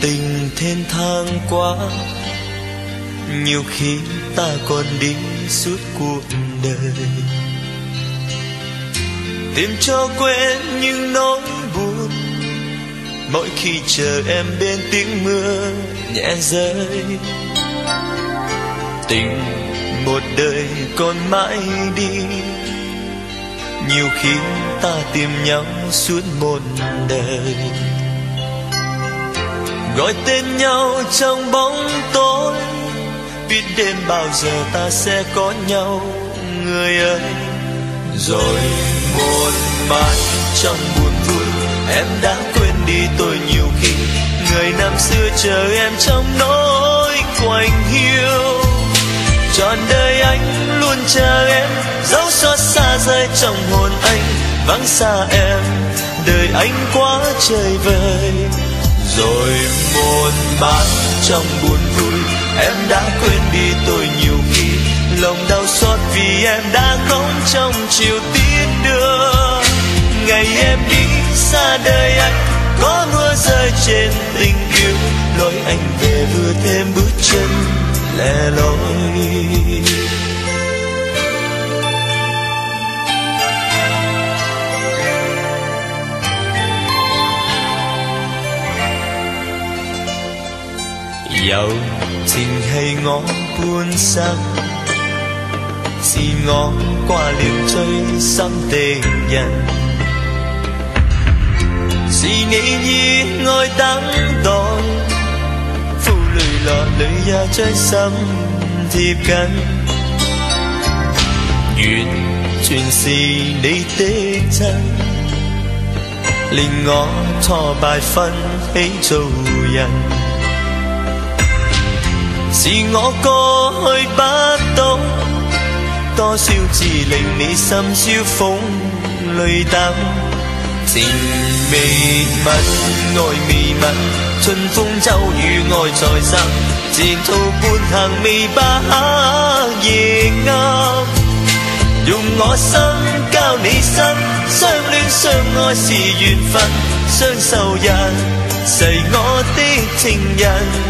tình thênh thang quá nhiều khi ta còn đi suốt cuộc đời. Tìm cho quên những nỗi buồn. Mỗi khi chờ em bên tiếng mưa nhẹ rơi. Tình một đời còn mãi đi. Nhiều khi ta tìm nhau suốt một đời gọi tên nhau trong bóng tối. Biết đêm bao giờ ta sẽ có nhau, người ơi. Rồi một mai trong buồn vui, em đã quên đi tôi nhiều khi. Người năm xưa chờ em trong nỗi quạnh hiu. Trọn đời anh luôn chờ em, dấu xót xa rơi trong hồn anh. Vắng xa em, đời anh quá trời vời rồi buồn bã trong buồn vui, em đã quên đi tôi nhiều khi. Lòng đau xót vì em đã không trong chiều tiết đưa ngày em đi xa đời anh, có mưa rơi trên tình yêu. Lối anh về vừa thêm bước chân lẻ loi. Dẫu tình hay ngó buôn sắc chỉ ngó qua liều chơi sắm tình nhân chỉ nghĩ như ngồi đắng đôi phụ lười lọ lười ya chơi sắm thiệp cánh duyên chuyện gì đi tế chân linh ngó thọ bài phân ấy châu dần 是我過去不懂，多少次令你深宵風淚等。情未泯，愛未泯，春風秋雨愛在生，前途伴行未把夜暗。用我心交你心，相戀相愛是緣分，相守人，誰我的情人。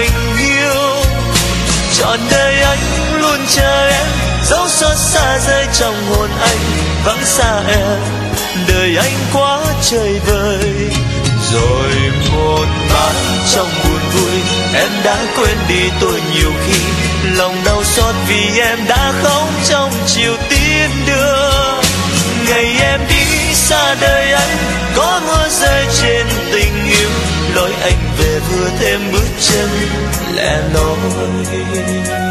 anh yêu, trọn đời anh luôn chờ em dấu xót xa rơi trong hồn anh vắng xa em. Đời anh quá trời vời. Rồi một mãi trong buồn vui em đã quên đi tôi nhiều khi. Lòng đau xót vì em đã khóc trong chiều tiết đưa ngày em đi xa đời anh có mưa rơi trên tình yêu lối anh về vừa thêm bước chân lẻ loi.